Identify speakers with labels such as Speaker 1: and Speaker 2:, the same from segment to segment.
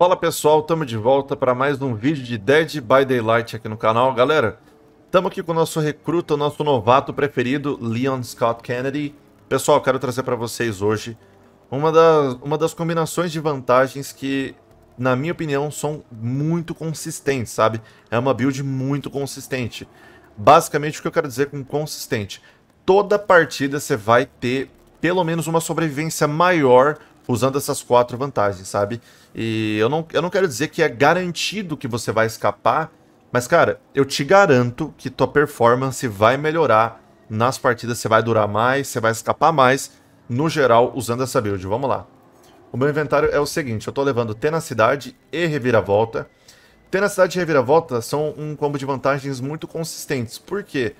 Speaker 1: Fala pessoal, estamos de volta para mais um vídeo de Dead by Daylight aqui no canal. Galera, estamos aqui com o nosso recruta, o nosso novato preferido, Leon Scott Kennedy. Pessoal, quero trazer para vocês hoje uma das, uma das combinações de vantagens que, na minha opinião, são muito consistentes, sabe? É uma build muito consistente. Basicamente, o que eu quero dizer com consistente? Toda partida você vai ter pelo menos uma sobrevivência maior usando essas quatro vantagens, sabe? E eu não, eu não quero dizer que é garantido que você vai escapar, mas, cara, eu te garanto que tua performance vai melhorar nas partidas, você vai durar mais, você vai escapar mais, no geral, usando essa build. Vamos lá. O meu inventário é o seguinte, eu tô levando Tenacidade e Reviravolta. Tenacidade e Reviravolta são um combo de vantagens muito consistentes, porque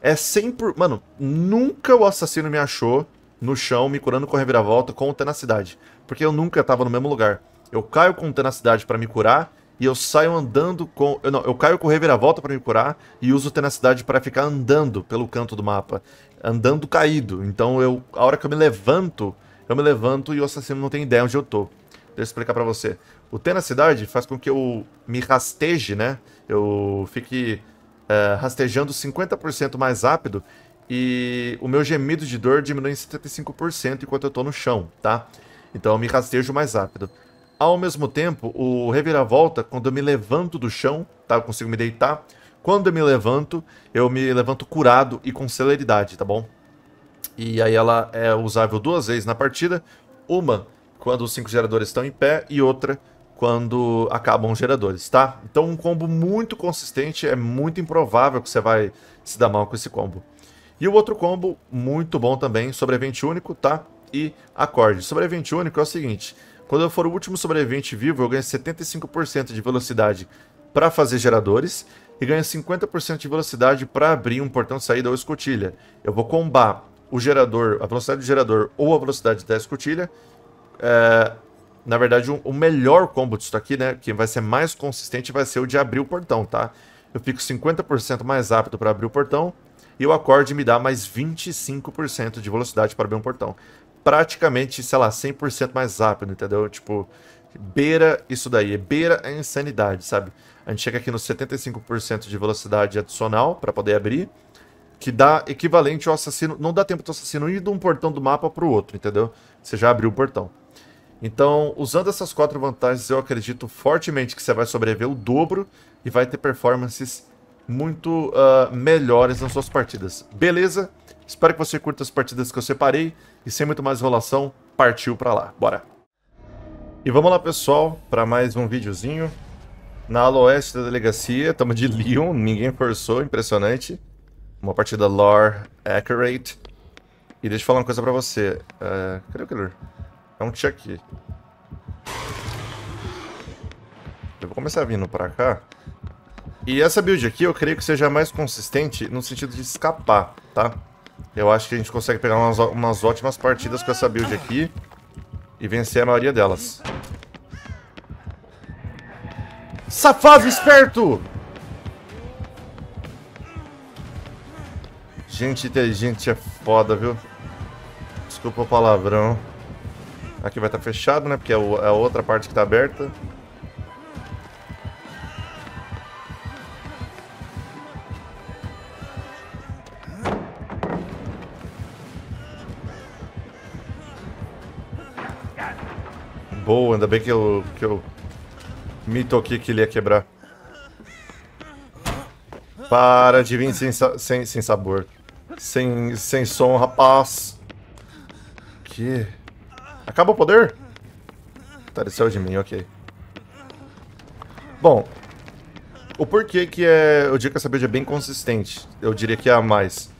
Speaker 1: é sempre... Mano, nunca o assassino me achou no chão, me curando com reviravolta com tenacidade. Porque eu nunca estava no mesmo lugar. Eu caio com tenacidade para me curar e eu saio andando com. Eu, não, eu caio com reviravolta para me curar e uso tenacidade para ficar andando pelo canto do mapa. Andando caído. Então eu. A hora que eu me levanto, eu me levanto e o assassino não tem ideia onde eu tô. Deixa eu explicar para você. O tenacidade faz com que eu me rasteje, né? Eu fique é, rastejando 50% mais rápido e o meu gemido de dor diminui em 75% enquanto eu estou no chão, tá? Então eu me rastejo mais rápido. Ao mesmo tempo, o reviravolta, quando eu me levanto do chão, tá? Eu consigo me deitar. Quando eu me levanto, eu me levanto curado e com celeridade, tá bom? E aí ela é usável duas vezes na partida. Uma quando os cinco geradores estão em pé e outra quando acabam os geradores, tá? Então um combo muito consistente, é muito improvável que você vai se dar mal com esse combo. E o outro combo, muito bom também, sobrevivente único, tá? E acorde. Sobrevivente único é o seguinte, quando eu for o último sobrevivente vivo, eu ganho 75% de velocidade para fazer geradores e ganho 50% de velocidade para abrir um portão de saída ou escotilha. Eu vou combar o gerador, a velocidade do gerador ou a velocidade da escotilha. É, na verdade, um, o melhor combo disso aqui, né, que vai ser mais consistente, vai ser o de abrir o portão, tá? Eu fico 50% mais rápido para abrir o portão e o acorde me dá mais 25% de velocidade para abrir um portão. Praticamente, sei lá, 100% mais rápido, entendeu? Tipo, beira isso daí, beira a insanidade, sabe? A gente chega aqui nos 75% de velocidade adicional para poder abrir, que dá equivalente ao assassino. Não dá tempo do assassino ir de um portão do mapa para o outro, entendeu? Você já abriu o portão. Então, usando essas quatro vantagens, eu acredito fortemente que você vai sobreviver o dobro e vai ter performances muito uh, melhores nas suas partidas. Beleza? Espero que você curta as partidas que eu separei. E sem muito mais enrolação, partiu pra lá. Bora! E vamos lá, pessoal, para mais um videozinho. Na ala oeste da delegacia, estamos de Leon, ninguém forçou, impressionante. Uma partida lore accurate. E deixa eu falar uma coisa pra você. Uh, cadê o killer? É um aqui. Eu vou começar vindo pra cá. E essa build aqui eu creio que seja mais consistente no sentido de escapar, tá? Eu acho que a gente consegue pegar umas, umas ótimas partidas com essa build aqui e vencer a maioria delas. Safado esperto! Gente inteligente é foda, viu? Desculpa o palavrão. Aqui vai estar tá fechado, né? Porque é, é a outra parte que está aberta. Boa, ainda bem que eu, que eu me toquei que ele ia quebrar. Para de vir sem, sem, sem sabor. Sem, sem som, rapaz. Que? Acaba o poder? Tá, ele de mim, ok. Bom, o porquê que é, eu digo que essa build é bem consistente. Eu diria que é a mais.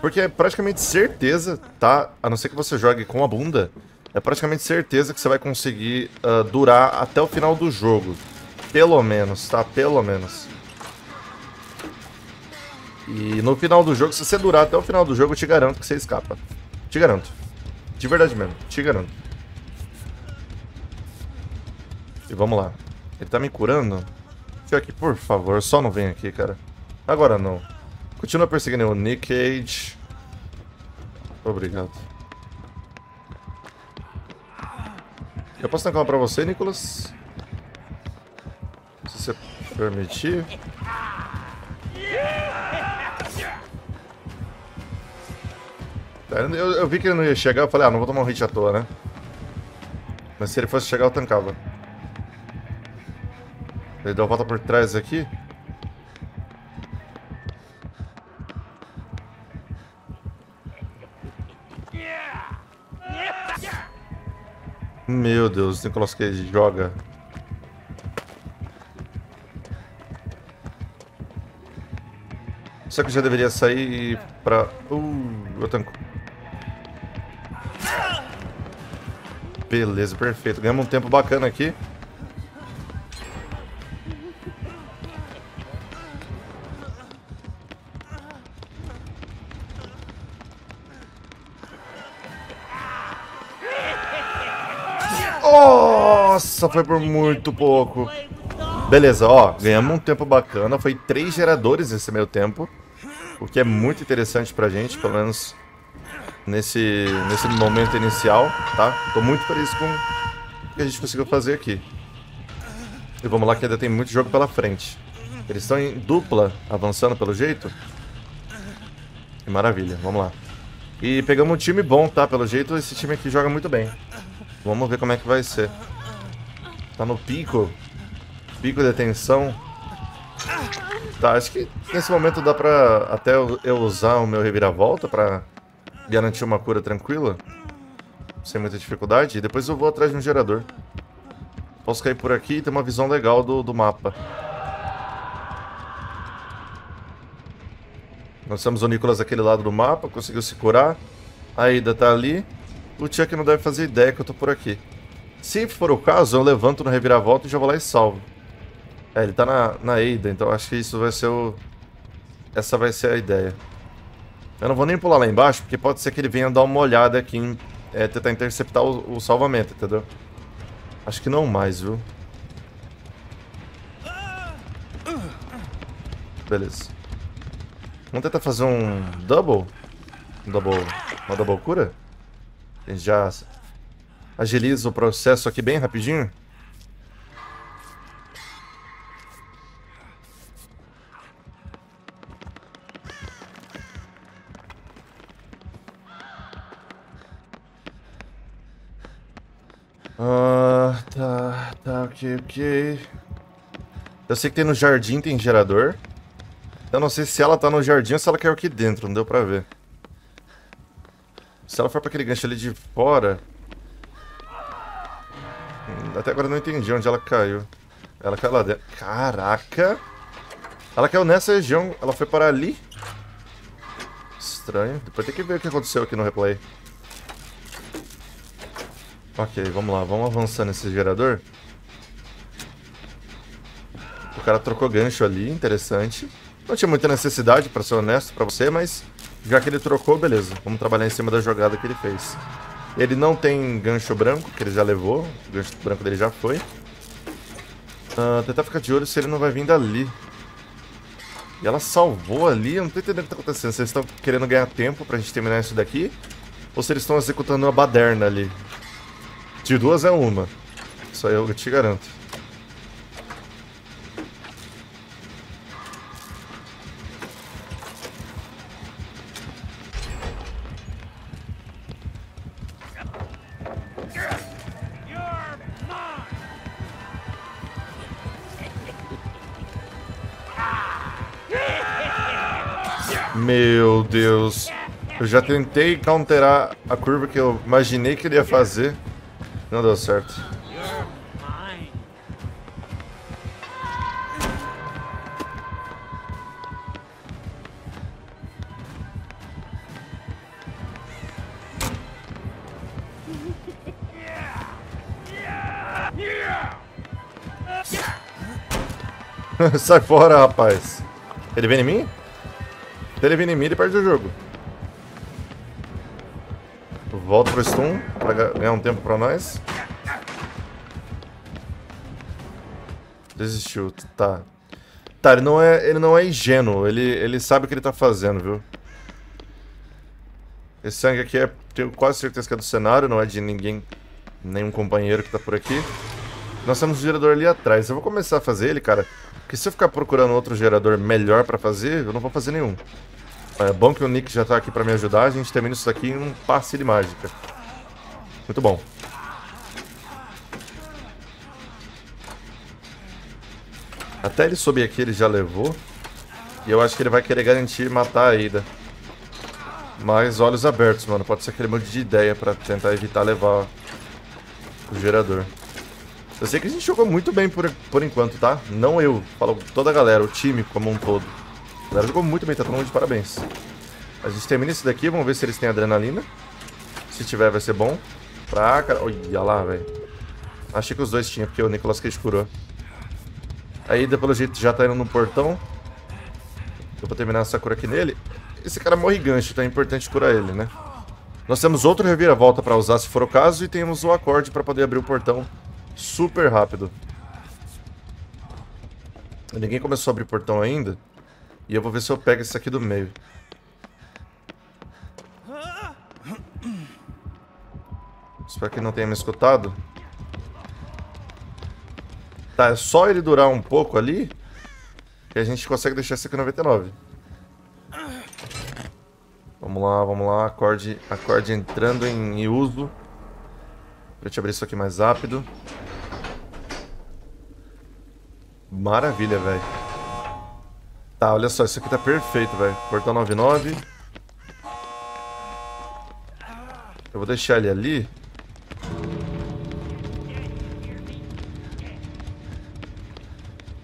Speaker 1: Porque é praticamente certeza, tá? A não ser que você jogue com a bunda é praticamente certeza que você vai conseguir uh, durar até o final do jogo. Pelo menos, tá? Pelo menos. E no final do jogo, se você durar até o final do jogo, eu te garanto que você escapa. Te garanto. De verdade mesmo, te garanto. E vamos lá. Ele tá me curando? Fica aqui, por favor, só não vem aqui, cara. Agora não. Continua perseguindo o Nick Cage. Obrigado. Eu posso tancar uma pra você, Nicolas? você permitir. Eu, eu, vi que ele não ia chegar, eu falei, ah, não vou tomar um hit à toa, né? Mas se ele fosse chegar, eu tancava. Ele deu a volta por trás aqui. Meu Deus, o Cage joga. Só que já deveria sair pra... Uh, eu tanco. Beleza, perfeito. Ganhamos um tempo bacana aqui. Nossa, foi por muito pouco. Beleza, ó, ganhamos um tempo bacana. Foi três geradores nesse meio tempo. O que é muito interessante pra gente, pelo menos nesse, nesse momento inicial, tá? Tô muito feliz com o que a gente conseguiu fazer aqui. E vamos lá que ainda tem muito jogo pela frente. Eles estão em dupla, avançando pelo jeito. Que maravilha, vamos lá. E pegamos um time bom, tá? Pelo jeito, esse time aqui joga muito bem. Vamos ver como é que vai ser. Tá no pico. Pico de tensão. Tá, acho que nesse momento dá pra até eu usar o meu reviravolta pra garantir uma cura tranquila. Sem muita dificuldade. E depois eu vou atrás de um gerador. Posso cair por aqui e ter uma visão legal do, do mapa. Nós temos o Nicolas daquele lado do mapa, conseguiu se curar. A Aida tá ali. O Chuck não deve fazer ideia que eu tô por aqui. Se for o caso, eu levanto no reviravolta e já vou lá e salvo. É, ele tá na, na Eida, então acho que isso vai ser o... Essa vai ser a ideia. Eu não vou nem pular lá embaixo, porque pode ser que ele venha dar uma olhada aqui em é, tentar interceptar o, o salvamento, entendeu? Acho que não mais, viu? Beleza. Vamos tentar fazer um double? Um double... Uma double cura? A gente já agiliza o processo aqui bem rapidinho. Ah, tá, tá, ok, ok. Eu sei que tem no jardim, tem gerador. Eu não sei se ela tá no jardim ou se ela caiu aqui dentro, não deu pra ver. Se ela for pra aquele gancho ali de fora... Agora não entendi onde ela caiu. Ela caiu lá dentro. Caraca! Ela caiu nessa região, ela foi para ali. Estranho. Depois tem que ver o que aconteceu aqui no replay. Ok, vamos lá, vamos avançar nesse gerador. O cara trocou gancho ali, interessante. Não tinha muita necessidade, pra ser honesto pra você, mas já que ele trocou, beleza. Vamos trabalhar em cima da jogada que ele fez. Ele não tem gancho branco, que ele já levou. O gancho branco dele já foi. Uh, tentar ficar de olho se ele não vai vir dali. E ela salvou ali, eu não tô entendendo o que tá acontecendo. Se eles estão querendo ganhar tempo pra gente terminar isso daqui, ou se eles estão executando uma baderna ali. De duas é uma. Isso aí eu te garanto. Meu Deus. Eu já tentei counterar a curva que eu imaginei que ele ia fazer. Não deu certo. Sai fora, rapaz. Ele vem em mim? Se ele vem em mim, ele perde o jogo. Volta pro stun pra ganhar um tempo pra nós. Desistiu, tá. Tá, ele não é, ele não é ingênuo, ele, ele sabe o que ele tá fazendo, viu? Esse sangue aqui é, tenho quase certeza que é do cenário, não é de ninguém, nenhum companheiro que tá por aqui. Nós temos um gerador ali atrás. Eu vou começar a fazer ele, cara. Porque se eu ficar procurando outro gerador melhor pra fazer, eu não vou fazer nenhum. É bom que o Nick já tá aqui pra me ajudar. A gente termina isso aqui em um passe de mágica. Muito bom. Até ele subir aqui, ele já levou. E eu acho que ele vai querer garantir matar a Ada. Mas olhos abertos, mano. Pode ser aquele monte de ideia pra tentar evitar levar o gerador. Eu sei que a gente jogou muito bem por, por enquanto, tá? Não eu, falo toda a galera, o time como um todo. A galera jogou muito bem, tá todo mundo de parabéns. A gente termina esse daqui, vamos ver se eles têm adrenalina. Se tiver, vai ser bom. Pra cara... Olha lá, velho. Achei que os dois tinham, porque o Nicolas Cage curou. Aí, pelo jeito, já tá indo no portão. Eu vou terminar essa cura aqui nele. Esse cara morre gancho, então é importante curar ele, né? Nós temos outro reviravolta pra usar, se for o caso, e temos o acorde pra poder abrir o portão super rápido. Ninguém começou a abrir portão ainda. E eu vou ver se eu pego esse aqui do meio. Espero que não tenha me escutado. Tá, é só ele durar um pouco ali que a gente consegue deixar esse aqui 99. Vamos lá, vamos lá. Acorde, acorde entrando em uso. Pra te abrir isso aqui mais rápido. Maravilha, velho. Tá, olha só, isso aqui tá perfeito, velho. Portão 99. Eu vou deixar ele ali.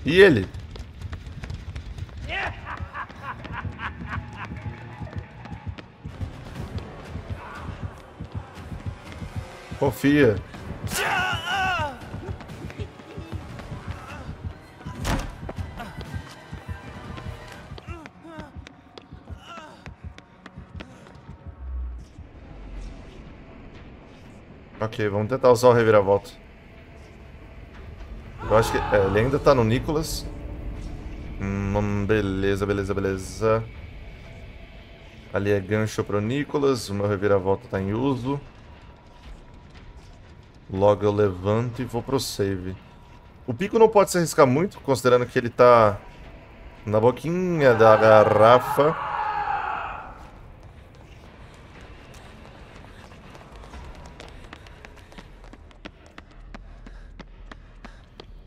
Speaker 1: E ele? Confia. Ok, vamos tentar usar o reviravolta. Eu acho que... É, ele ainda tá no Nicholas. Hum, beleza, beleza, beleza. Ali é gancho pro Nicholas. O meu reviravolta tá em uso. Logo eu levanto e vou pro save. O pico não pode se arriscar muito, considerando que ele tá na boquinha da garrafa.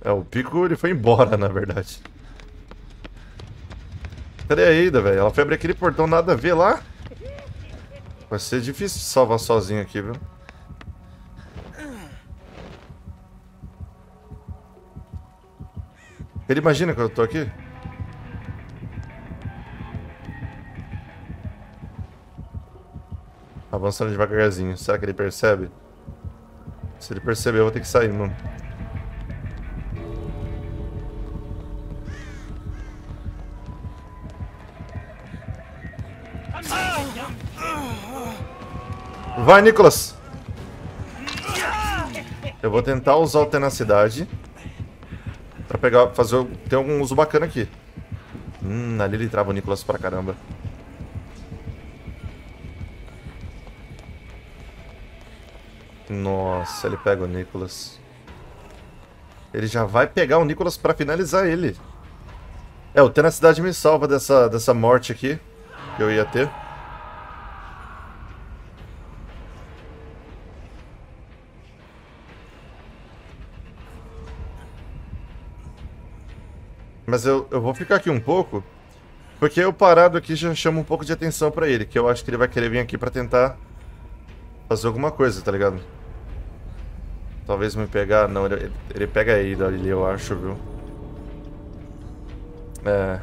Speaker 1: É, o pico ele foi embora, na verdade. Cadê a Ada, velho? Ela foi abrir aquele portão nada a ver lá. Vai ser difícil salvar sozinho aqui, viu? Ele imagina que eu tô aqui? Avançando devagarzinho. Será que ele percebe? Se ele perceber, eu vou ter que sair, mano. Vai, Nicholas! Eu vou tentar usar o Tenacidade. Pra pegar, fazer... Tem algum uso bacana aqui. Hum, ali ele trava o Nicholas pra caramba. Nossa, ele pega o Nicholas. Ele já vai pegar o Nicholas pra finalizar ele. É, o Tenacidade me salva dessa, dessa morte aqui. Que eu ia ter. Mas eu, eu vou ficar aqui um pouco, porque eu parado aqui já chamo um pouco de atenção pra ele, que eu acho que ele vai querer vir aqui pra tentar fazer alguma coisa, tá ligado? Talvez me pegar... Não, ele, ele pega aí ali, eu acho, viu? É...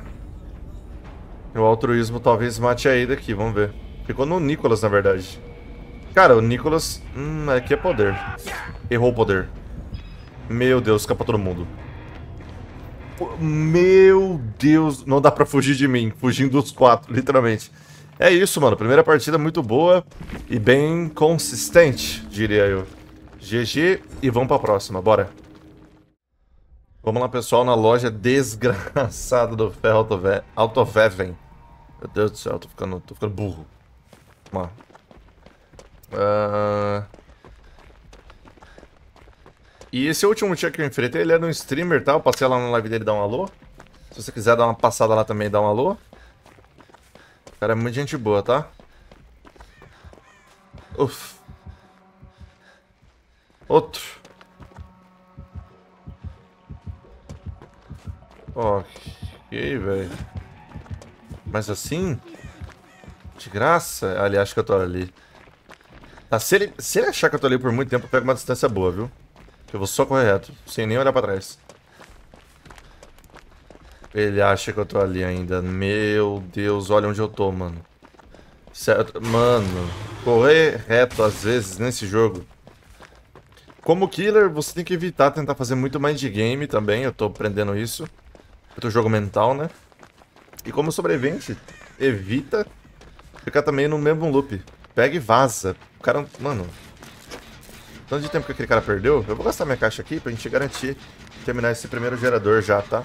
Speaker 1: O altruísmo talvez mate a Ada aqui, vamos ver. Ficou no Nicholas, na verdade. Cara, o Nicholas... Hum, aqui é poder. Errou o poder. Meu Deus, escapa todo mundo. Meu Deus, não dá pra fugir de mim. Fugindo dos quatro, literalmente. É isso, mano. Primeira partida muito boa e bem consistente, diria eu. GG e vamos pra próxima, bora. Vamos lá, pessoal, na loja desgraçada do ferro Autoveven. Meu Deus do céu, tô ficando, tô ficando burro. Vamos lá. Uh... E esse último tia que eu enfrentei, ele era um streamer, tá? Eu passei lá na live dele dar um alô. Se você quiser dar uma passada lá também, dá um alô. O cara é muito gente boa, tá? Uf. Outro. Ok, velho. Mas assim? De graça? Ali, acho que eu tô ali. Tá, se ele, se ele achar que eu tô ali por muito tempo, eu pego uma distância boa, viu? Eu vou só correr reto, sem nem olhar pra trás. Ele acha que eu tô ali ainda. Meu Deus, olha onde eu tô, mano. Certo, mano. Correr reto, às vezes, nesse jogo. Como killer, você tem que evitar tentar fazer muito mais de game também. Eu tô aprendendo isso. Do jogo mental, né? E como sobrevivente, evita ficar também no mesmo loop. Pega e vaza. O cara, mano... Tanto de tempo que aquele cara perdeu, eu vou gastar minha caixa aqui pra gente garantir terminar esse primeiro gerador já, tá?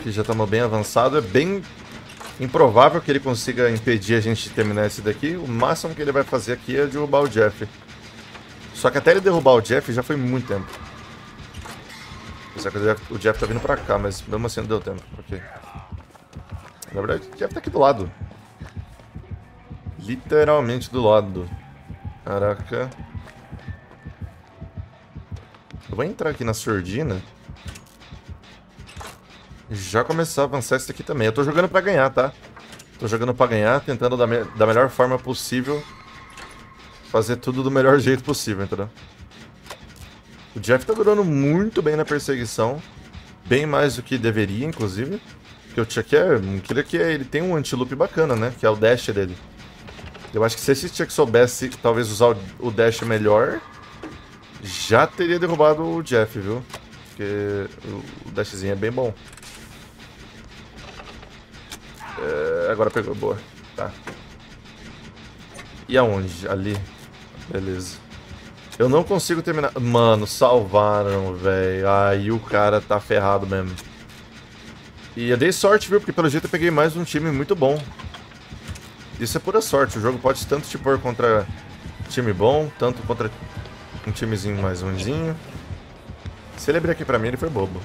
Speaker 1: Aqui já estamos bem avançado. É bem improvável que ele consiga impedir a gente de terminar esse daqui. O máximo que ele vai fazer aqui é derrubar o Jeff. Só que até ele derrubar o Jeff já foi muito tempo. Que o Jeff, o Jeff tá vindo pra cá, mas mesmo assim não deu tempo. Ok. Na verdade, o Jeff tá aqui do lado. Literalmente do lado. Caraca. Eu vou entrar aqui na surdina já começar a avançar isso aqui também. Eu tô jogando pra ganhar, tá? Tô jogando pra ganhar, tentando da, me da melhor forma possível fazer tudo do melhor jeito possível, entendeu? O Jeff tá durando muito bem na perseguição. Bem mais do que deveria, inclusive. Porque o Chuck é um que ele tem um anti-loop bacana, né? Que é o dash dele. Eu acho que se esse Chuck soubesse talvez usar o dash melhor, já teria derrubado o Jeff, viu? Porque o dashzinho é bem bom. É, agora pegou, boa. Tá. E aonde? Ali. Beleza. Eu não consigo terminar... Mano, salvaram, velho. Aí o cara tá ferrado mesmo. E eu dei sorte, viu? Porque pelo jeito eu peguei mais um time muito bom. Isso é pura sorte. O jogo pode tanto te pôr contra time bom, tanto contra um timezinho mais ruimzinho. Se ele abrir aqui pra mim, ele foi bobo.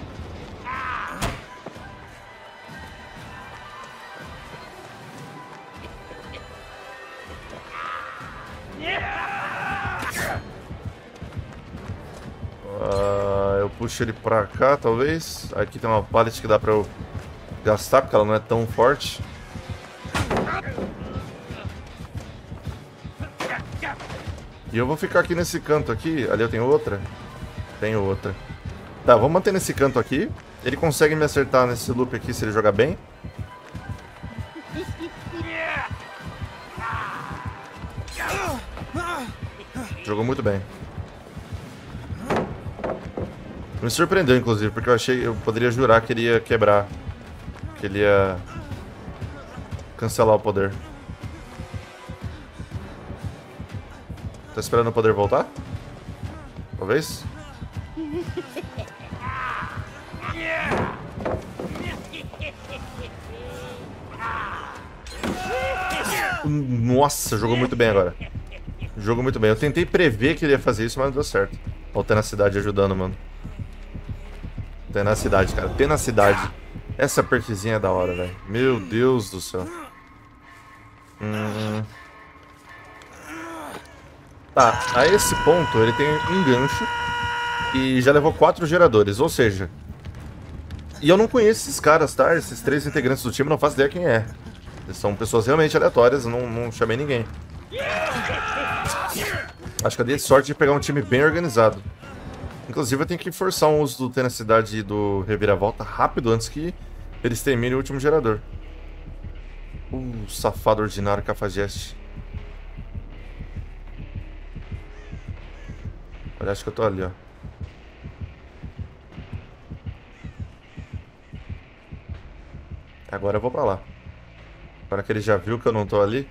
Speaker 1: Puxo ele pra cá, talvez. Aqui tem uma pallet que dá pra eu gastar, porque ela não é tão forte. E eu vou ficar aqui nesse canto aqui. Ali eu tenho outra. Tenho outra. Tá, vou manter nesse canto aqui. Ele consegue me acertar nesse loop aqui se ele jogar bem. Jogou muito bem. Me surpreendeu, inclusive, porque eu achei... Eu poderia jurar que ele ia quebrar. Que ele ia... Cancelar o poder. Tá esperando o poder voltar? Talvez? Nossa, jogou muito bem agora. Jogou muito bem. Eu tentei prever que ele ia fazer isso, mas não deu certo. Olha o cidade ajudando, mano. Tenacidade, cara. Tenacidade. Essa perkzinha é da hora, velho. Meu Deus do céu. Hum. Tá, a esse ponto ele tem um gancho e já levou quatro geradores, ou seja... E eu não conheço esses caras, tá? Esses três integrantes do time, não faço ideia quem é. Eles são pessoas realmente aleatórias, não, não chamei ninguém. Acho que eu dei sorte de pegar um time bem organizado. Inclusive eu tenho que forçar um uso do Tenacidade e do Reviravolta rápido antes que eles terminem o último gerador. Uh, safado ordinário cafajeste. Olha, acho que eu tô ali, ó. Agora eu vou pra lá. Agora que ele já viu que eu não tô ali,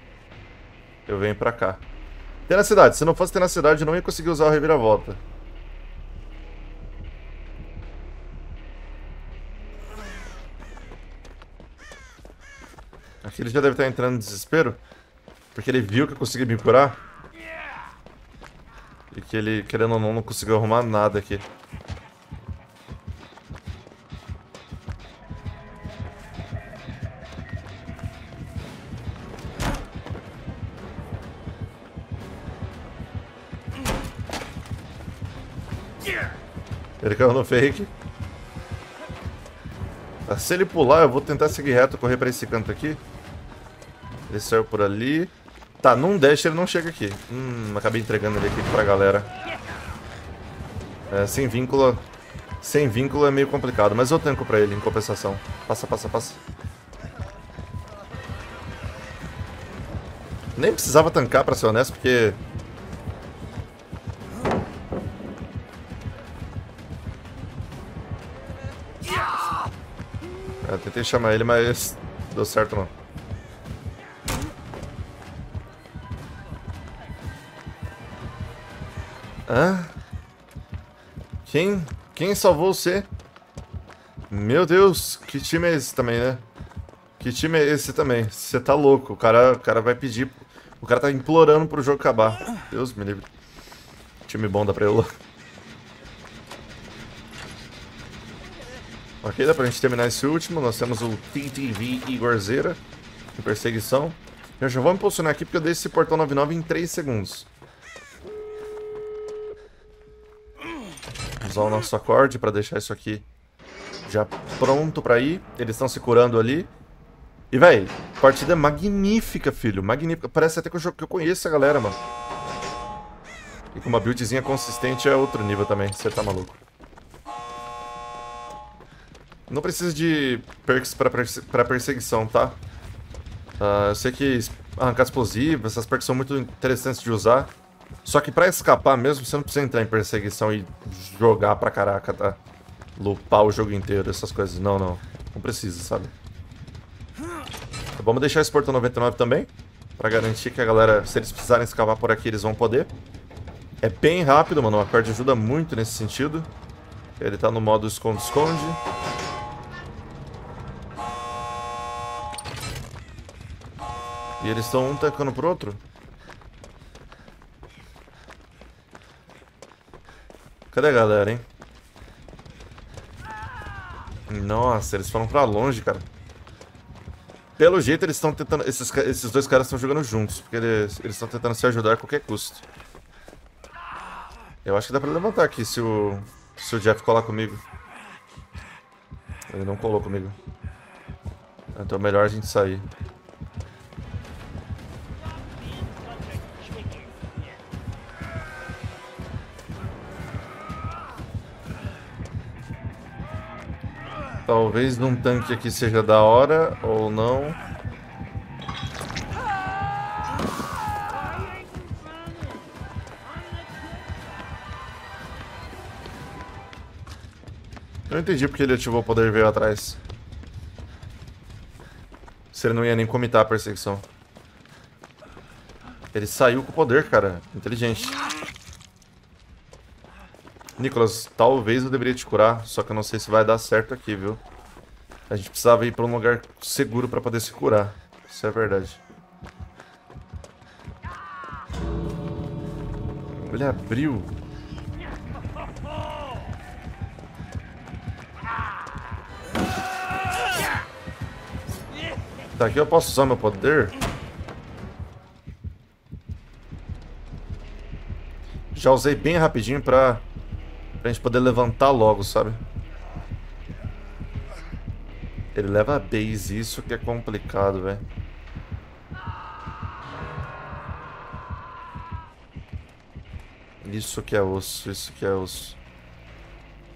Speaker 1: eu venho pra cá. Tenacidade. Se não fosse Tenacidade, eu não ia conseguir usar o Reviravolta. Aqui ele já deve estar entrando em desespero. Porque ele viu que eu consegui me curar. E que ele, querendo ou não, não conseguiu arrumar nada aqui. Ele caiu no fake. Se ele pular, eu vou tentar seguir reto, correr pra esse canto aqui. Ele saiu por ali. Tá, num dash ele não chega aqui. Hum, acabei entregando ele aqui pra galera. É, sem vínculo... Sem vínculo é meio complicado, mas eu tanco pra ele em compensação. Passa, passa, passa. Nem precisava tancar, pra ser honesto, porque... É, tentei chamar ele, mas deu certo não. Hã? Quem? Quem salvou você? Meu Deus, que time é esse também, né? Que time é esse também? Você tá louco, o cara, o cara vai pedir... O cara tá implorando pro jogo acabar. Deus me livre. Time bom da Preula. Ok, dá pra gente terminar esse último. Nós temos o TTV Igorzeira em perseguição. Eu já vou me posicionar aqui porque eu deixo esse portão 99 em 3 segundos. Usar o nosso acorde para deixar isso aqui já pronto para ir. Eles estão se curando ali. E, véi, partida magnífica, filho. Magnífica. Parece até que eu, que eu conheço a galera, mano. E com uma buildzinha consistente é outro nível também. Você tá maluco. Não precisa de perks pra, perse pra perseguição, tá? Uh, eu sei que arrancar explosivo, essas perks são muito interessantes de usar. Só que pra escapar mesmo, você não precisa entrar em perseguição e jogar pra caraca, tá? Lupar o jogo inteiro, essas coisas. Não, não. Não precisa, sabe? Vamos deixar esse portão 99 também. Pra garantir que a galera, se eles precisarem escavar por aqui, eles vão poder. É bem rápido, mano. O acorde ajuda muito nesse sentido. Ele tá no modo esconde-esconde. E eles estão um tancando pro outro. Cadê a galera, hein? Nossa, eles foram pra longe, cara. Pelo jeito, eles estão tentando... Esses, esses dois caras estão jogando juntos. Porque eles estão tentando se ajudar a qualquer custo. Eu acho que dá pra levantar aqui se o... Se o Jeff colar comigo. Ele não colou comigo. Então é melhor a gente sair. Talvez num tanque aqui seja da hora, ou não. Eu entendi porque ele ativou o poder veio atrás. Se ele não ia nem comitar a perseguição. Ele saiu com o poder, cara. Inteligente. Nicolas, talvez eu deveria te curar, só que eu não sei se vai dar certo aqui, viu? A gente precisava ir pra um lugar seguro pra poder se curar. Isso é verdade. Ele abriu. Tá, aqui eu posso usar meu poder? Já usei bem rapidinho pra Pra gente poder levantar logo, sabe? Ele leva a base, isso que é complicado, velho. Isso que é osso, isso que é osso.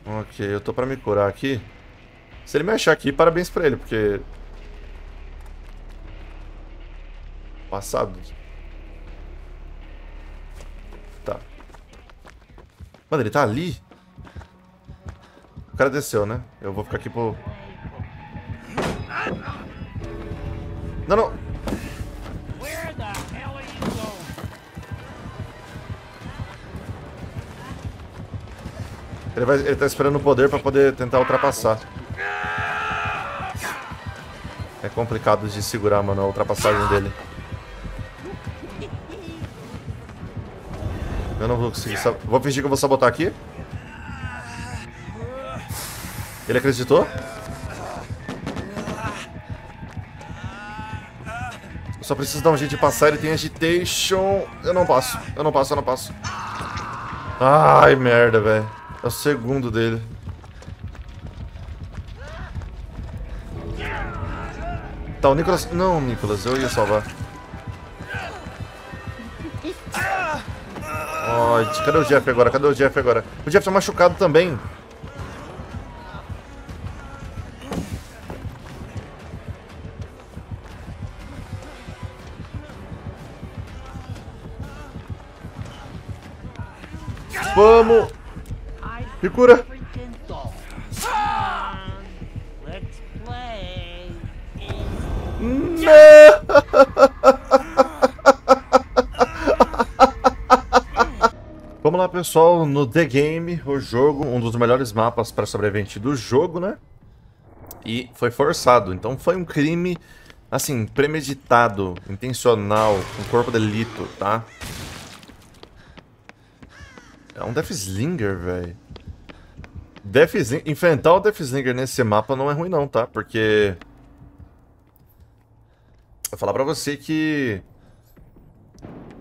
Speaker 1: Ok, eu tô pra me curar aqui. Se ele me achar aqui, parabéns pra ele, porque... Passado. Tá. Mano, ele tá ali? Cara desceu, né? Eu vou ficar aqui pro... Não, não. Ele, vai, ele tá esperando o poder pra poder tentar ultrapassar. É complicado de segurar, mano, a ultrapassagem dele. Eu não vou conseguir... Vou fingir que eu vou sabotar aqui. Ele acreditou? Eu só preciso dar um jeito de passar. Ele tem agitation. Eu não passo. Eu não passo, eu não passo. Ai, merda, velho. É o segundo dele. Tá, o Nicolas... Não, Nicolas, eu ia salvar. Ai, cadê o Jeff agora? Cadê o Jeff agora? O Jeff tá machucado também. Cura! Vamos lá, pessoal, no The Game, o jogo, um dos melhores mapas para sobrevivente do jogo, né? E foi forçado, então foi um crime, assim, premeditado, intencional, com corpo delito, tá? É um Deathslinger, velho. Deathslinger... Enfrentar o Deathslinger nesse mapa não é ruim não, tá? Porque... Vou falar pra você que...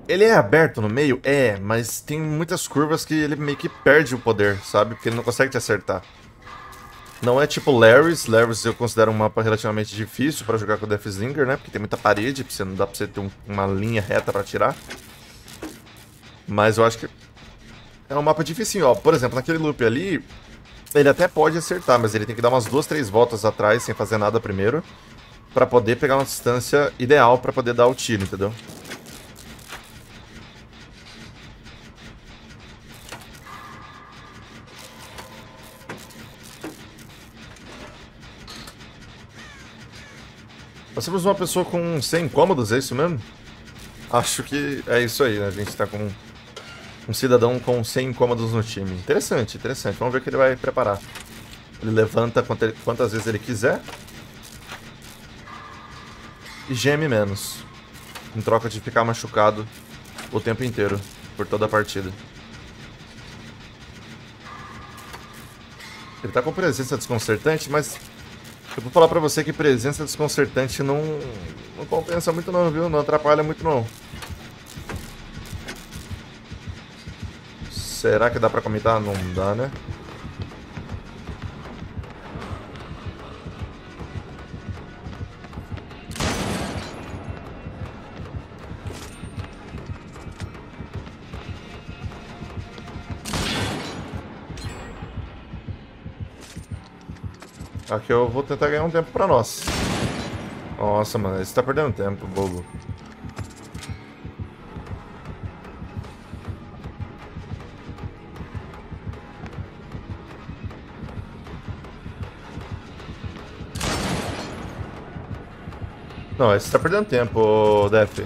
Speaker 1: Ele é aberto no meio? É, mas tem muitas curvas que ele meio que perde o poder, sabe? Porque ele não consegue te acertar. Não é tipo Larry's. Larry's eu considero um mapa relativamente difícil pra jogar com o Deathslinger, né? Porque tem muita parede, você não dá pra você ter um, uma linha reta pra atirar. Mas eu acho que é um mapa difícil, ó. Por exemplo, naquele loop ali, ele até pode acertar, mas ele tem que dar umas duas, três voltas atrás sem fazer nada primeiro, pra poder pegar uma distância ideal pra poder dar o tiro, entendeu? Nós temos uma pessoa com 100 incômodos, é isso mesmo? Acho que é isso aí, né? A gente tá com um cidadão com 100 incômodos no time. Interessante, interessante. Vamos ver o que ele vai preparar. Ele levanta quantas vezes ele quiser. E geme menos. Em troca de ficar machucado o tempo inteiro. Por toda a partida. Ele tá com presença desconcertante, mas... Eu vou falar pra você que presença desconcertante não, não compensa muito não, viu? Não atrapalha muito não. Será que dá pra comentar? Não dá, né? Aqui eu vou tentar ganhar um tempo pra nós. Nossa, mano, você tá perdendo tempo, bobo. Não, você tá perdendo tempo, Def.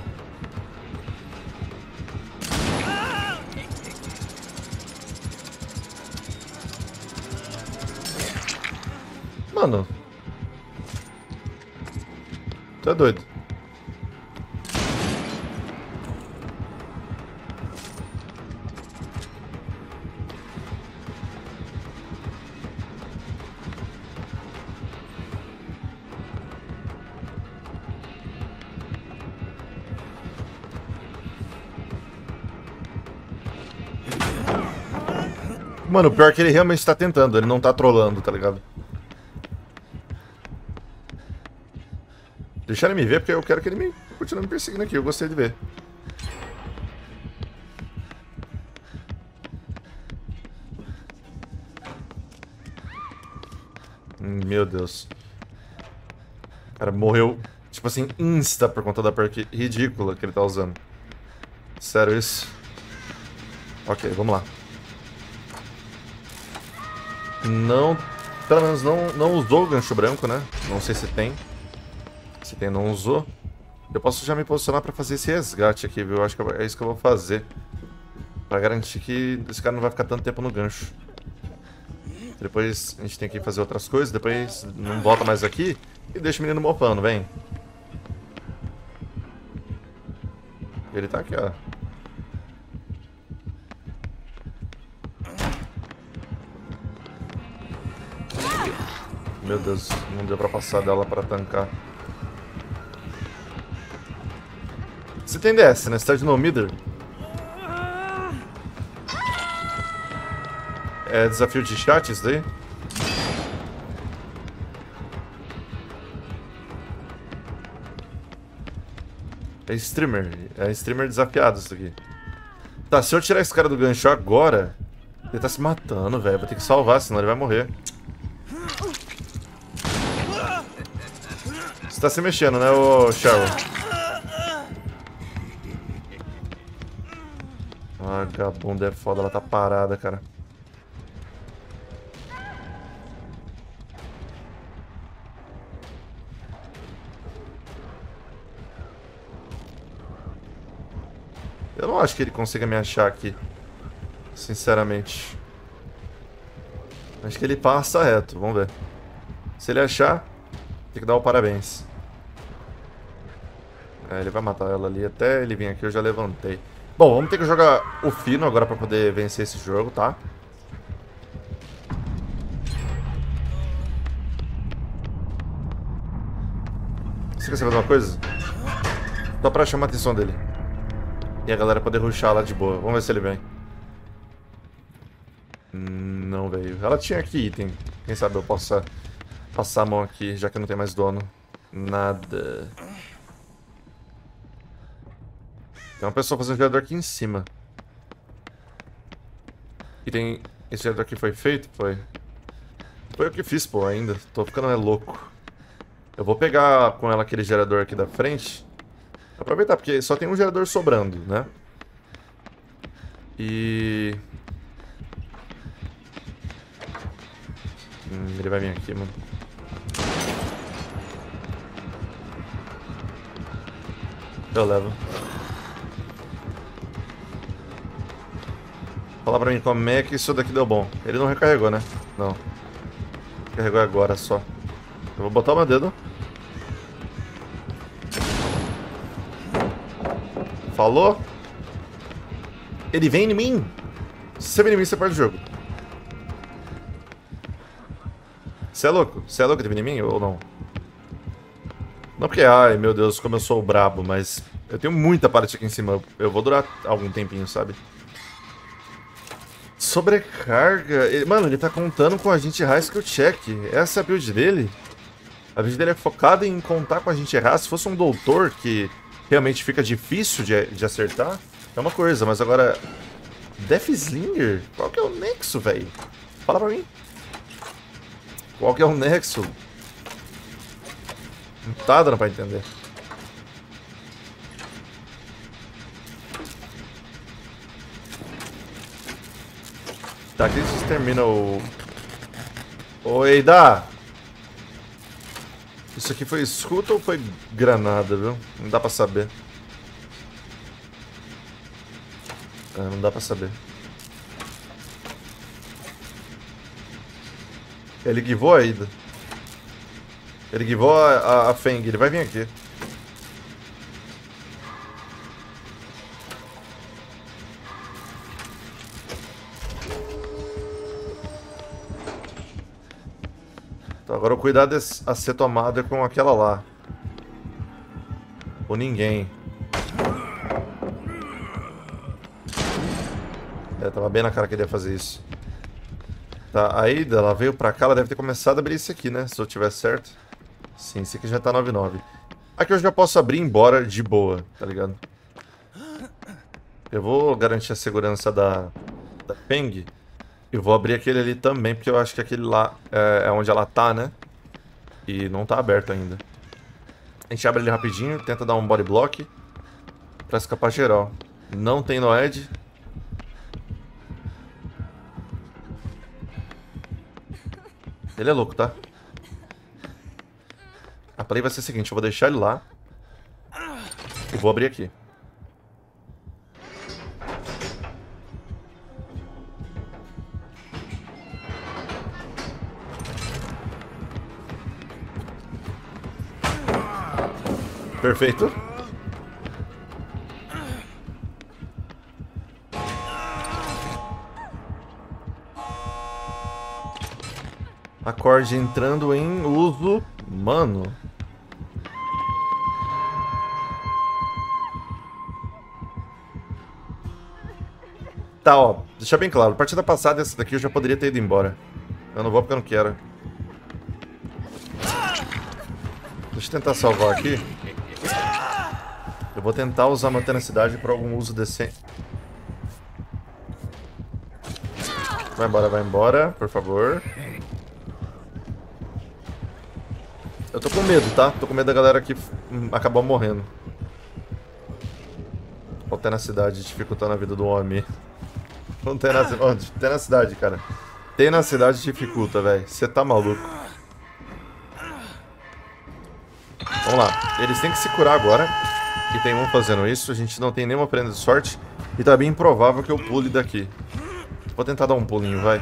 Speaker 1: Mano. É doido. Mano, o pior é que ele realmente tá tentando, ele não tá trolando, tá ligado? Deixa ele me ver, porque eu quero que ele me continue me perseguindo aqui, eu gostei de ver. Meu Deus. O cara morreu, tipo assim, insta por conta da perk ridícula que ele tá usando. Sério isso? Ok, vamos lá. Não, pelo menos não, não usou o gancho branco, né? Não sei se tem. Se tem, não usou. Eu posso já me posicionar pra fazer esse resgate aqui, viu? Acho que é isso que eu vou fazer. Pra garantir que esse cara não vai ficar tanto tempo no gancho. Depois a gente tem que fazer outras coisas, depois não volta mais aqui e deixa o menino mofando, vem. Ele tá aqui, ó. Meu Deus, não deu pra passar dela pra tancar. Você tem DS, né? Você tá de no Middle? É desafio de chat isso daí? É streamer. É streamer desafiado isso aqui. Tá, se eu tirar esse cara do gancho agora... Ele tá se matando, velho. Vou ter que salvar, senão ele vai morrer. Tá se mexendo, né, ô Cheryl? Vagabunda é foda, ela tá parada, cara. Eu não acho que ele consiga me achar aqui. Sinceramente. Acho que ele passa reto, vamos ver. Se ele achar, tem que dar o parabéns. Ele vai matar ela ali. Até ele vir aqui eu já levantei. Bom, vamos ter que jogar o fino agora pra poder vencer esse jogo, tá? Você quer saber uma coisa? Só pra chamar a atenção dele. E a galera poder ruxar lá de boa. Vamos ver se ele vem. Não veio. Ela tinha aqui item. Quem sabe eu possa passar a mão aqui, já que não tem mais dono. Nada. Tem uma pessoa fazendo gerador aqui em cima. E tem... Esse gerador aqui foi feito? Foi. Foi eu que fiz, pô, ainda. Tô ficando é louco. Eu vou pegar com ela aquele gerador aqui da frente. Aproveitar, porque só tem um gerador sobrando, né? E... Hum, ele vai vir aqui, mano. Eu levo. Fala pra mim como é que isso daqui deu bom. Ele não recarregou, né? Não. Carregou agora só. Eu vou botar o meu dedo. Falou? Ele vem em mim? Se você vem em mim, você perde o jogo. Você é louco? Você é louco de vir em mim ou não? Não porque, ai meu Deus, como eu sou brabo, mas eu tenho muita parte aqui em cima. Eu vou durar algum tempinho, sabe? Sobrecarga. Mano, ele tá contando com a gente High Skill Check. Essa é a build dele. A build dele é focada em contar com a gente errar. Se fosse um doutor que realmente fica difícil de, de acertar, é uma coisa, mas agora. Death Slinger? Qual que é o nexo, velho? Fala pra mim. Qual que é o nexo? Não tá dando pra entender. Tá, aqui vocês terminam o... Oi, Eida! Isso aqui foi escuta ou foi granada, viu? Não dá pra saber. É, não dá pra saber. Ele guivou a Ida. Ele guivou a, a, a Feng. Ele vai vir aqui. Agora o cuidado a ser tomado é com aquela lá. Ou ninguém. É, tava bem na cara que ele ia fazer isso. Tá, a Ida, ela veio pra cá, ela deve ter começado a abrir esse aqui, né? Se eu tiver certo. Sim, esse aqui já tá 9,9. Aqui eu já posso abrir embora de boa, tá ligado? Eu vou garantir a segurança da, da Peng. Eu vou abrir aquele ali também, porque eu acho que aquele lá é, é onde ela tá, né? E não tá aberto ainda. A gente abre ele rapidinho, tenta dar um body block pra escapar geral. Não tem Noed. Ele é louco, tá? A play vai ser a seguinte, eu vou deixar ele lá. E vou abrir aqui. Perfeito. Acorde entrando em uso. Mano. Tá, ó. Deixa bem claro. Partida passada, essa daqui eu já poderia ter ido embora. Eu não vou porque eu não quero. Deixa eu tentar salvar aqui. Eu vou tentar usar manter na cidade para algum uso decente. Vai embora, vai embora, por favor. Eu tô com medo, tá? Tô com medo da galera que hum, acabou morrendo. Ou na cidade, dificultando a vida do homem. Não tem na, cidade. tem na cidade, cara. Tem na cidade dificulta, velho. Você tá maluco. Vamos lá. Eles têm que se curar agora. E tem um fazendo isso. A gente não tem nenhuma prenda de sorte. E tá bem improvável que eu pule daqui. Vou tentar dar um pulinho, vai.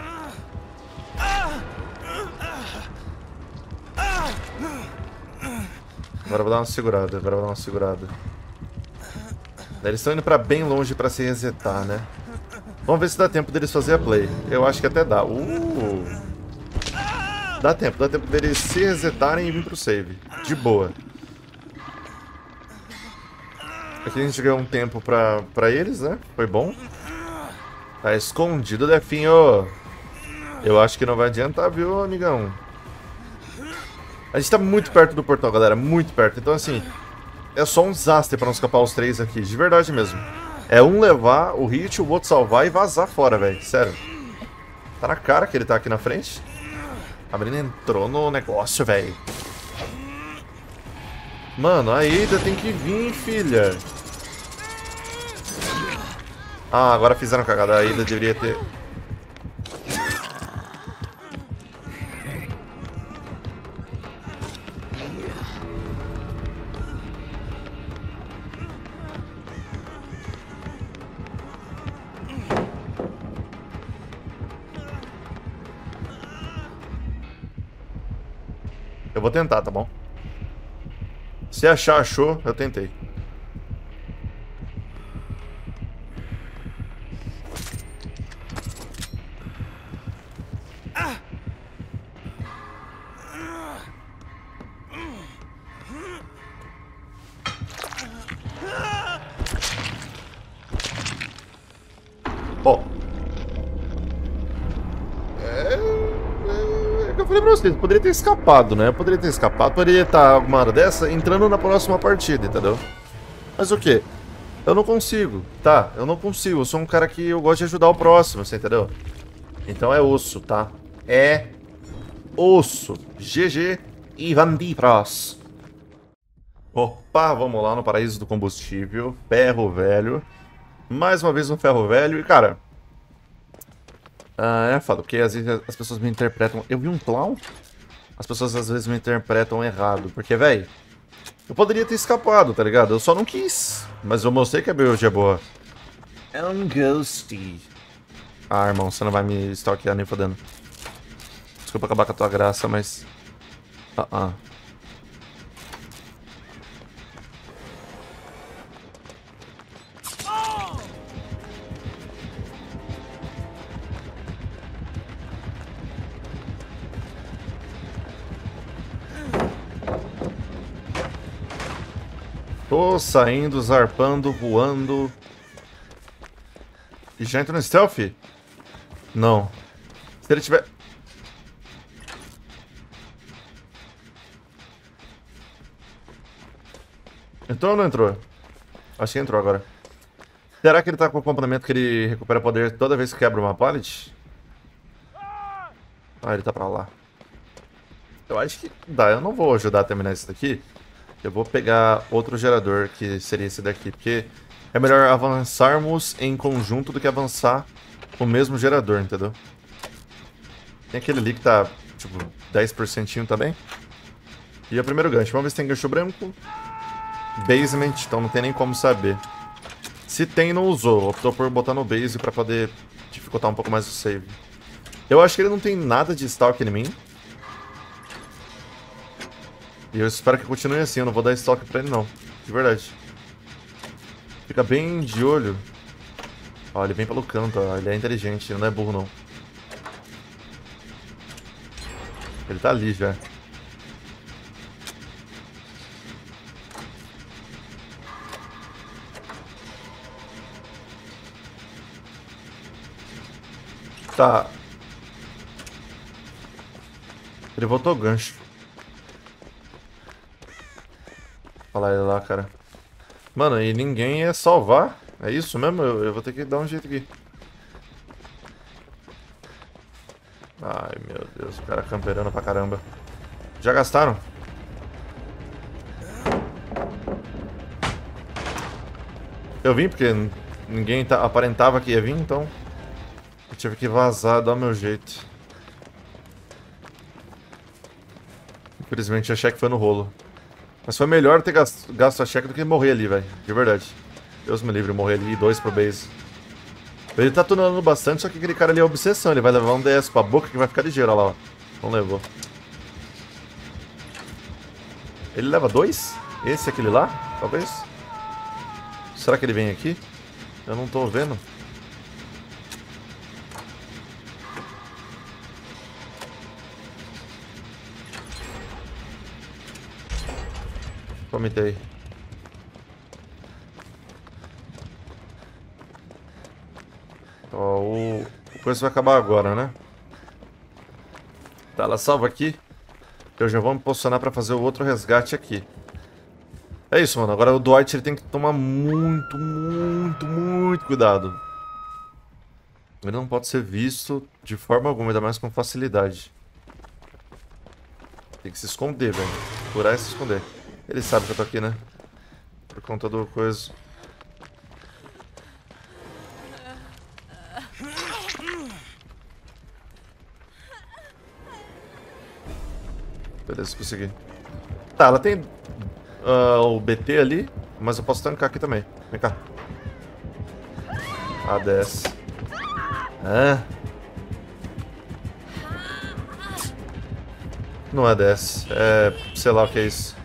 Speaker 1: Agora vou dar uma segurada. Agora vou dar uma segurada. Eles estão indo pra bem longe pra se resetar, né? Vamos ver se dá tempo deles fazer a play. Eu acho que até dá. Uh! Dá tempo, dá tempo deles se resetarem e vir pro save. De boa. Aqui a gente ganhou um tempo pra, pra eles, né? Foi bom. Tá escondido, Definho. Eu acho que não vai adiantar, viu, amigão? A gente tá muito perto do portal, galera. Muito perto. Então, assim, é só um desastre pra não escapar os três aqui. De verdade mesmo. É um levar o hit, o outro salvar e vazar fora, velho. Sério. Tá na cara que ele tá aqui na frente. A menina entrou no negócio, velho. Mano, a Ida tem que vir, filha. Ah, agora fizeram cagada. A Ida deveria ter... Eu vou tentar, tá bom? Se achar, achou, eu tentei. Falei pra vocês, poderia ter escapado, né? Eu poderia ter escapado, poderia estar alguma hora dessa entrando na próxima partida, entendeu? Mas o quê? Eu não consigo, tá? Eu não consigo, eu sou um cara que eu gosto de ajudar o próximo, você entendeu? Então é osso, tá? É osso. GG e Vandipras. Opa, vamos lá no paraíso do combustível. Ferro velho. Mais uma vez um ferro velho. E, cara, ah, é foda, porque às vezes as pessoas me interpretam... Eu vi um clown? As pessoas às vezes me interpretam errado, porque, velho... Eu poderia ter escapado, tá ligado? Eu só não quis. Mas eu mostrei que a biologia é boa. É um ghosty. Ah, irmão, você não vai me stalkear nem fodendo. Desculpa acabar com a tua graça, mas... Ah, uh ah. -uh. Tô saindo, zarpando, voando. E já entra no stealth? Não. Se ele tiver... Entrou ou não entrou? Acho que entrou agora. Será que ele tá com o complemento que ele recupera poder toda vez que quebra uma pallet? Ah, ele tá pra lá. Eu acho que dá. Eu não vou ajudar a terminar isso daqui. Eu vou pegar outro gerador, que seria esse daqui, porque é melhor avançarmos em conjunto do que avançar o mesmo gerador, entendeu? Tem aquele ali que tá, tipo, 10% também. E é o primeiro gancho. Vamos ver se tem gancho branco. Basement, então não tem nem como saber. Se tem, não usou. Optou por botar no base pra poder dificultar um pouco mais o save. Eu acho que ele não tem nada de stalk em mim. E eu espero que continue assim, eu não vou dar estoque pra ele não. de verdade. Fica bem de olho. Ó, ele vem pelo canto, ó. Ele é inteligente, ele não é burro, não. Ele tá ali já. Tá. Ele voltou o gancho. Olha lá ele lá, cara. Mano, e ninguém ia salvar? É isso mesmo? Eu, eu vou ter que dar um jeito aqui. Ai, meu Deus. O cara camperando pra caramba. Já gastaram? Eu vim porque ninguém tá, aparentava que ia vir, então... Eu tive que vazar, dar o meu jeito. Infelizmente a cheque foi no rolo. Mas foi melhor ter gasto, gasto a cheque do que morrer ali, velho. De verdade. Deus me livre, morrer ali. Dois pro base. Ele tá tunando bastante, só que aquele cara ali é obsessão. Ele vai levar um DS pra boca que vai ficar ligeiro, olha lá, ó. Não levou. Ele leva dois? Esse aquele lá? Talvez? Será que ele vem aqui? Eu não tô vendo. Comitei. Ó, o... o coisa vai acabar agora, né? Tá, ela salva aqui. Eu já vou me posicionar pra fazer o outro resgate aqui. É isso, mano. Agora o Dwight ele tem que tomar muito, muito, muito cuidado. Ele não pode ser visto de forma alguma, ainda mais com facilidade. Tem que se esconder, velho. Curar e se esconder. Ele sabe que eu tô aqui, né? Por conta do coisa. Beleza, consegui. Tá, ela tem uh, o BT ali, mas eu posso tancar aqui também. Vem cá. A desce. Ah. Não é 10. É. sei lá o que é isso.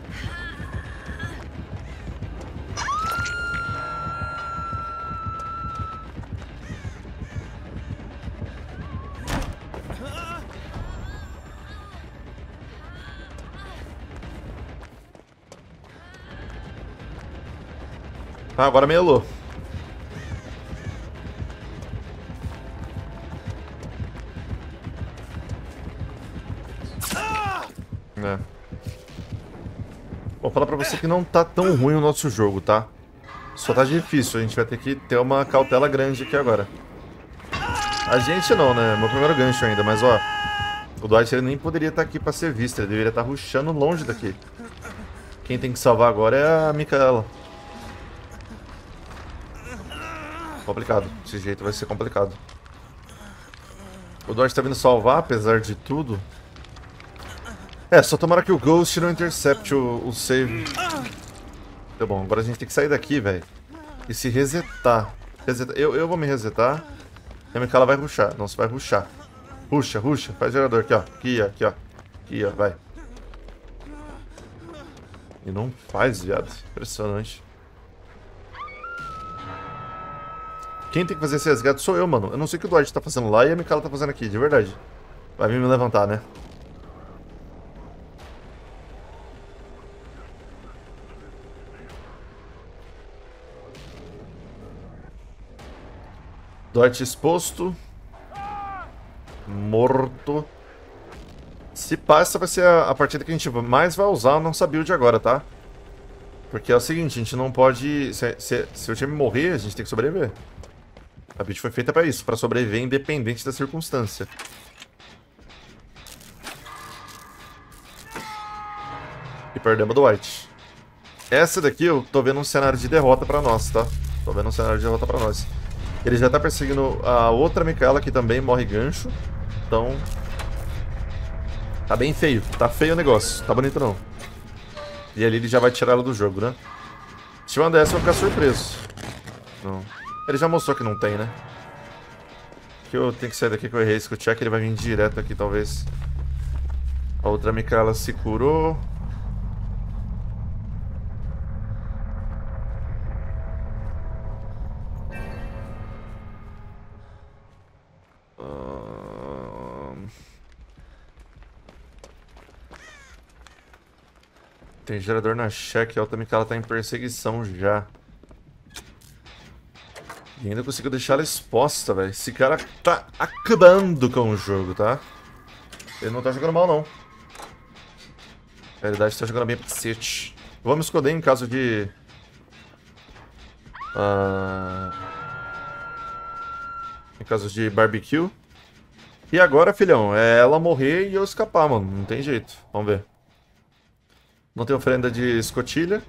Speaker 1: Ah, agora melou. É. Vou falar pra você que não tá tão ruim o nosso jogo, tá? Só tá difícil, a gente vai ter que ter uma cautela grande aqui agora. A gente não, né? Meu primeiro gancho ainda, mas ó... O Dwight ele nem poderia estar tá aqui pra ser visto, ele deveria estar tá rushando longe daqui. Quem tem que salvar agora é a Micaela. Complicado. Desse jeito vai ser complicado. O Dodge tá vindo salvar, apesar de tudo. É, só tomara que o Ghost não intercept o, o save. Tá bom, agora a gente tem que sair daqui, velho. E se resetar. resetar. Eu, eu vou me resetar. E a Mikala vai ruxar. Não, você vai ruxar. Ruxa, ruxa. Faz gerador aqui, ó. Aqui, aqui, ó. Aqui, ó. Vai. E não faz, viado. Impressionante. Quem tem que fazer esse resgate sou eu, mano. Eu não sei o que o Dwight tá fazendo lá e a Mikala tá fazendo aqui, de verdade. Vai vir me levantar, né? Dwight exposto. Morto. Se passa, vai ser a, a, partida que a gente mais vai usar a nossa build agora, tá? Porque é o seguinte, a gente não pode... Se, se, se o time morrer, a gente tem que sobreviver. A build foi feita pra isso, pra sobreviver independente da circunstância. E perdemos do White. Essa daqui eu tô vendo um cenário de derrota pra nós, tá? Tô vendo um cenário de derrota pra nós. Ele já tá perseguindo a outra Micaela que também morre gancho. Então... Tá bem feio. Tá feio o negócio. Tá bonito não. E ali ele já vai tirar ela do jogo, né? Se eu andar essa, eu vou ficar surpreso. Não. Ele já mostrou que não tem, né? Que eu tenho que sair daqui que eu errei esse check, ele vai vir direto aqui, talvez. A outra Micaela se curou. Tem gerador na check, a outra Micaela tá em perseguição já. E ainda consigo deixar ela exposta, velho. Esse cara tá acabando com o jogo, tá? Ele não tá jogando mal, não. Na realidade, tá jogando bem pra cacete. Me esconder em caso de... Uh... Em caso de barbecue. E agora, filhão, é ela morrer e eu escapar, mano. Não tem jeito. Vamos ver. Não tem oferenda de escotilha.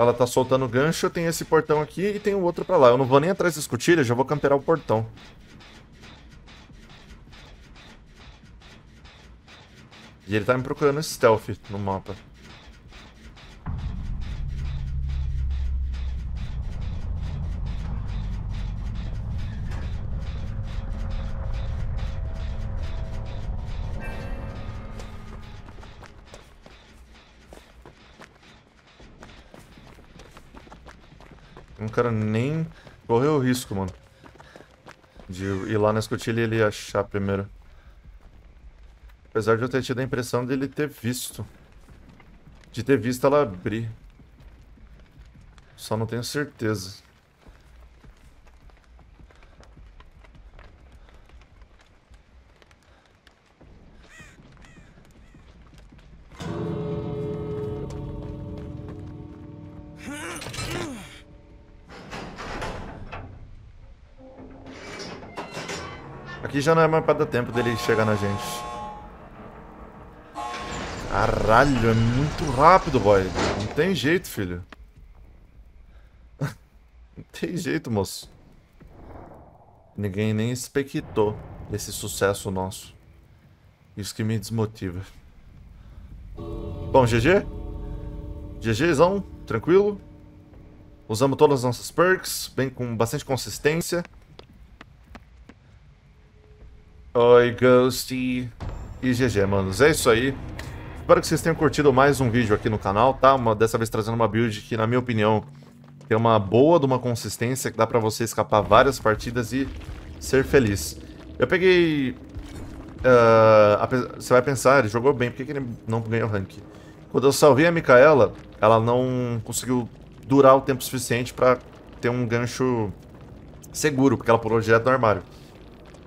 Speaker 1: Ela tá soltando gancho, tem esse portão aqui e tem o outro pra lá. Eu não vou nem atrás da escotilha, já vou camperar o portão. E ele tá me procurando stealth no mapa. Cara nem correu o risco, mano. De ir lá na escotilha e ele achar primeiro. Apesar de eu ter tido a impressão dele ter visto. De ter visto ela abrir. Só não tenho certeza. Aqui já não é mais pra dar tempo dele chegar na gente. Caralho, é muito rápido, boy. Não tem jeito, filho. não tem jeito, moço. Ninguém nem expectou esse sucesso nosso. Isso que me desmotiva. Bom, GG? GGzão, tranquilo. Usamos todas as nossas perks, bem com bastante consistência. Oi, Ghosty. E GG, manos. É isso aí. Espero que vocês tenham curtido mais um vídeo aqui no canal, tá? Uma, dessa vez trazendo uma build que, na minha opinião, tem uma boa de uma consistência que dá pra você escapar várias partidas e ser feliz. Eu peguei... Uh, você vai pensar, ele jogou bem, por que, que ele não ganhou rank? Quando eu salvei a Micaela, ela não conseguiu durar o tempo suficiente pra ter um gancho seguro, porque ela pulou direto no armário.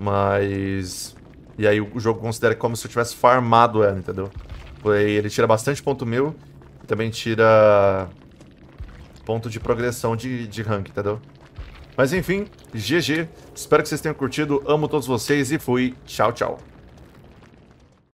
Speaker 1: Mas... E aí o jogo considera como se eu tivesse farmado ela, entendeu? Ele tira bastante ponto meu e também tira ponto de progressão de, de rank, entendeu? Mas enfim, GG. Espero que vocês tenham curtido. Amo todos vocês e fui. Tchau, tchau.